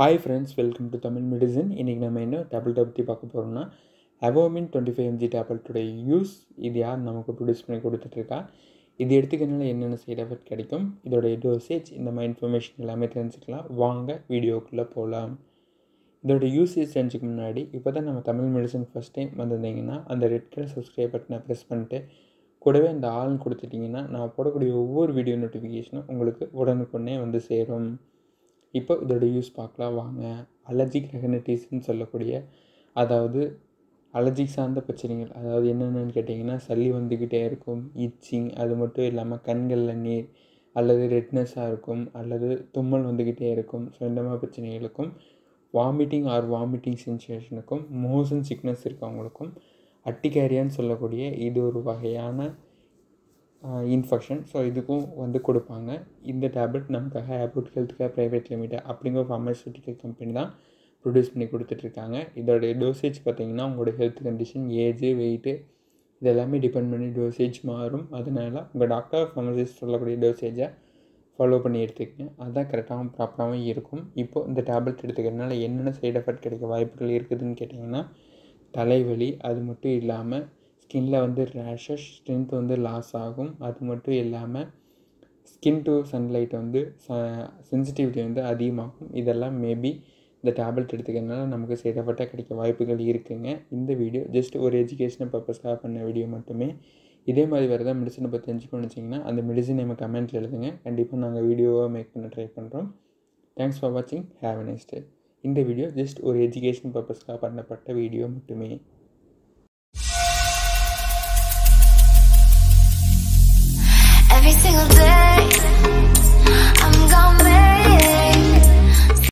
Hi friends welcome to Tamil medicine இன்றைக்கி நம்ம என்ன டேப்லெட்டை பற்றி பார்க்க போகிறோம்னா அவோமின் டுவெண்ட்டி ஃபைவ் எம்ஜி டேப்லெட்டோட யூஸ் இது யார் நமக்கு ப்ரொடியூஸ் பண்ணி கொடுத்துட்ருக்கா இது எடுத்துக்கிறதுனால என்னென்ன சைட் எஃபெக்ட் கிடைக்கும்? இதோடைய டோசேஜ் இந்த மாதிரி இன்ஃபர்மேஷன் எல்லாமே தெரிஞ்சுக்கலாம். வாங்க வீடியோக்குள்ளே போகலாம் இதோட யூசேஜ் தெரிஞ்சுக்க முன்னாடி இப்போ தான் நம்ம தமிழ் மெடிசன் ஃபஸ்ட் டைம் வந்திருந்தீங்கன்னா அந்த ரெட் கலர் சப்ஸ்கிரைப் பட்டனை ப்ரெஸ் பண்ணிட்டு கூடவே அந்த ஆள்னு கொடுத்துட்டிங்கன்னா நான் போடக்கூடிய ஒவ்வொரு வீடியோ நோட்டிஃபிகேஷனும் உங்களுக்கு உடனுக்குடனே வந்து சேரும். இப்போ இதோட யூஸ் பார்க்கலாம். வாங்க. அலர்ஜிக் ரெகனட்டிஸ்ன்னு சொல்லக்கூடிய அதாவது அலர்ஜிக் சார்ந்த பிரச்சனைகள். அதாவது என்னென்னு கேட்டிங்கன்னா சளி வந்துக்கிட்டே இருக்கும் இச்சிங் அது மட்டும் இல்லாமல் கண்களில் நீர் அல்லது ரெட்னஸாக இருக்கும் அல்லது தும்மல் வந்துக்கிட்டே இருக்கும். ஸோ இந்த மாதிரி பிரச்சனைகளுக்கும் வாமிட்டிங் ஆர் வாமிட்டிங் சென்சேஷனுக்கும் மோஷன் சிக்னஸ் இருக்கவங்களுக்கும் அட்டிகேரியான்னு சொல்லக்கூடிய இது ஒரு வகையான இன்ஃபெக்ஷன் ஸோ இதுக்கும் வந்து கொடுப்பாங்க. இந்த டேப்லெட் நமக்காக airport health care private limited அப்படிங்கிற ஃபார்மசூட்டிக்கல் கம்பெனி தான் ப்ரொடியூஸ் பண்ணி கொடுத்துட்ருக்காங்க இதோடைய டோசேஜ் பார்த்திங்கன்னா உங்களோட ஹெல்த் கண்டிஷன் ஏஜு வெயிட்டு இது எல்லாமே டிபெண்ட் பண்ணி டோசேஜ் மாறும். அதனால் உங்கள் டாக்டர் ஃபார்மசிஸ்ட் சொல்லக்கூடிய டோசேஜை ஃபாலோ பண்ணி எடுத்துக்கங்க. அதுதான் கரெக்டாகவும் ப்ராப்பராகவும் இருக்கும். இப்போது இந்த டேப்லெட் எடுத்துக்கிறதுனால என்னென்ன சைடு எஃபெக்ட் கிடைக்க வாய்ப்புகள் இருக்குதுன்னு கேட்டிங்கன்னா தலைவலி அது மட்டும் இல்லாமல் ஸ்கின்ல வந்து ரேஷஸ் ஸ்ட்ரென்த் வந்து லாஸ் ஆகும். அது மட்டும் இல்லாமல் ஸ்கின் டு சன்லைட் வந்து சென்சிட்டிவிட்டி வந்து அதிகமாகும். இதெல்லாம் மேபி இந்த டேப்லெட் எடுத்துக்கிறதுனால நமக்கு சைட் எஃபெக்டாக கிடைக்க வாய்ப்புகள் இருக்குங்க. இந்த வீடியோ ஜஸ்ட் ஒரு எஜுகேஷனல் பர்பஸ்க்காக பண்ண வீடியோ மட்டுமே. இதே மாதிரி வேறு ஏதாவது மெடிசனை பற்றி தெரிஞ்சுக்கணும்னு வச்சிங்கன்னா அந்த மெடிசன் நம்ம கமெண்ட்டில் எழுதுங்க. கண்டிப்பாக நாங்கள் வீடியோவாக மேக் பண்ண ட்ரை பண்ணுறோம் தேங்க்ஸ் ஃபார் வாட்சிங் ஹேவ் அ நெக்ஸ்ட் டே இந்த வீடியோ ஜஸ்ட் ஒரு எஜுகேஷன் பர்பஸ்க்காக பண்ணப்பட்ட வீடியோ மட்டுமே. Single day